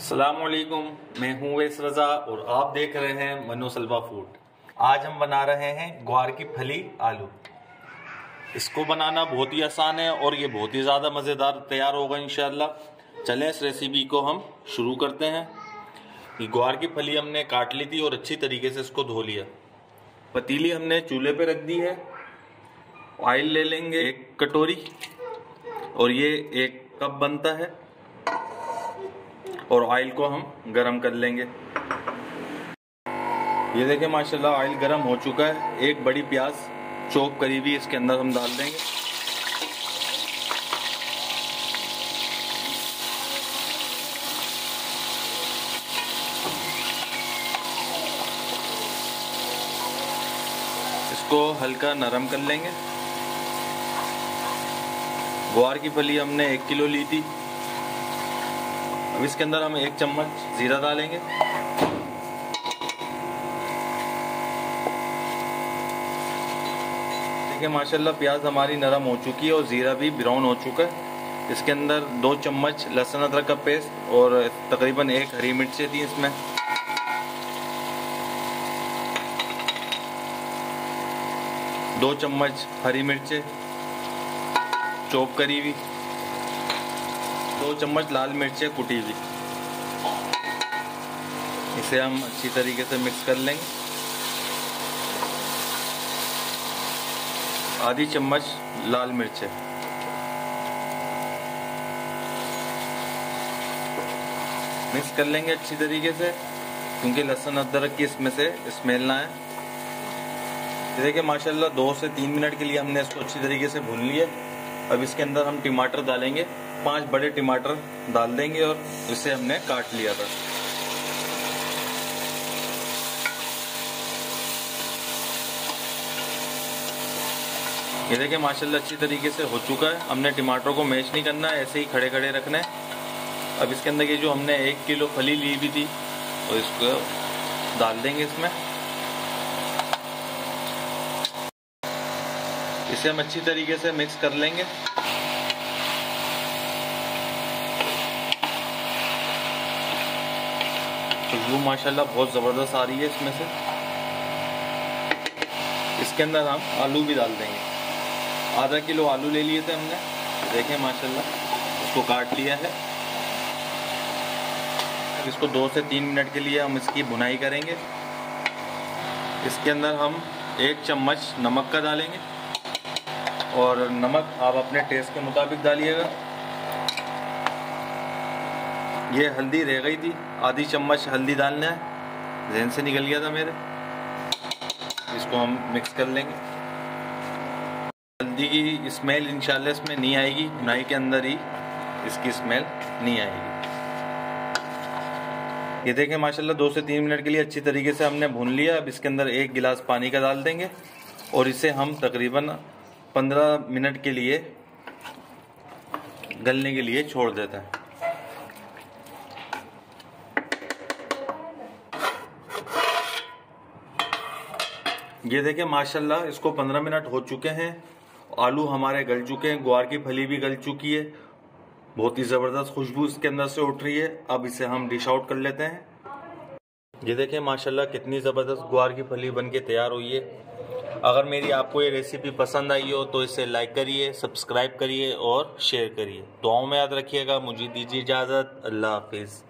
असलकुम मैं हूँ वेस रज़ा और आप देख रहे हैं मनो सलवा फ़ूड। आज हम बना रहे हैं ग्वार की फली आलू। इसको बनाना बहुत ही आसान है और ये बहुत ही ज़्यादा मज़ेदार तैयार होगा इन चलें इस रेसिपी को हम शुरू करते हैं। ये ग्वार की फली हमने काट ली थी और अच्छी तरीके से इसको धो लिया। पतीली हमने चूल्हे पे रख दी है। ऑयल ले लेंगे एक कटोरी। और ये एक कप बनता है। और ऑयल को हम गरम कर लेंगे। ये देखें माशाल्लाह ऑयल गरम हो चुका है। एक बड़ी प्याज चौक करीबी इसके अंदर हम डाल देंगे। इसको हल्का नरम कर लेंगे। ग्वार की फली हमने एक किलो ली थी। अब इसके अंदर हम एक चम्मच ज़ीरा डालेंगे। देखिए, माशाल्लाह प्याज हमारी नरम हो चुकी है और ज़ीरा भी ब्राउन हो चुका है। इसके अंदर दो चम्मच लहसुन अदरक का पेस्ट और तकरीबन एक हरी मिर्चें थी इसमें। दो चम्मच हरी मिर्चें, चॉप करी हुई। चम्मच लाल मिर्चें कुटी हुई। इसे हम अच्छी तरीके से मिक्स कर लेंगे। आधी चम्मच लाल मिर्चें। मिक्स कर लेंगे अच्छी तरीके से, क्योंकि लहसुन अदरक की इसमें से स्मेल ना है देखिए, माशाल्लाह, दो से तीन मिनट के लिए हमने इसको अच्छी तरीके से भून लिया। अब इसके अंदर हम टमाटर डालेंगे। पाँच बड़े टमाटर डाल देंगे और इसे हमने काट लिया था। ये देखिए, माशाल्लाह अच्छी तरीके से हो चुका है। हमने टमाटरों को मैश नहीं करना है ऐसे ही खड़े खड़े रखना है। अब इसके अंदर ये जो हमने एक किलो फली ली भी थी और इसको डाल देंगे इसमें। इसे हम अच्छी तरीके से मिक्स कर लेंगे। खुशबू माशाल्लाह, बहुत ज़बरदस्त आ रही है इसमें से। इसके अंदर हम आलू भी डाल देंगे। आधा किलो आलू ले लिए थे हमने। देखें, माशाल्लाह, इसको काट लिया है। इसको दो से तीन मिनट के लिए हम इसकी बुनाई करेंगे। इसके अंदर हम एक चम्मच नमक का डालेंगे। और नमक आप अपने टेस्ट के मुताबिक डालिएगा। ये हल्दी रह गई थी। आधी चम्मच हल्दी डालना है। जहन से निकल गया था मेरे। इसको हम मिक्स कर लेंगे। हल्दी की स्मेल इंशाल्लाह इसमें नहीं आएगी। नाई के अंदर ही इसकी स्मेल नहीं आएगी। ये देखें, माशाल्लाह दो से तीन मिनट के लिए अच्छी तरीके से हमने भून लिया। अब इसके अंदर एक गिलास पानी का डाल देंगे। और इसे हम तकरीबन पंद्रह मिनट के लिए गलने के लिए छोड़ देते हैं। ये देखें माशाल्लाह, इसको 15 मिनट हो चुके हैं। आलू हमारे गल चुके हैं ग्वार की फली भी गल चुकी है। बहुत ही ज़बरदस्त खुशबू इसके अंदर से उठ रही है। अब इसे हम डिश आउट कर लेते हैं। ये देखें माशाल्लाह, कितनी ज़बरदस्त ग्वार की फली बन के तैयार हुई है। अगर मेरी आपको ये रेसिपी पसंद आई हो तो इसे लाइक करिए सब्सक्राइब करिए और शेयर करिए। दुआओं में याद रखिएगा, मुझे दीजिए इजाज़त। अल्लाह हाफिज़।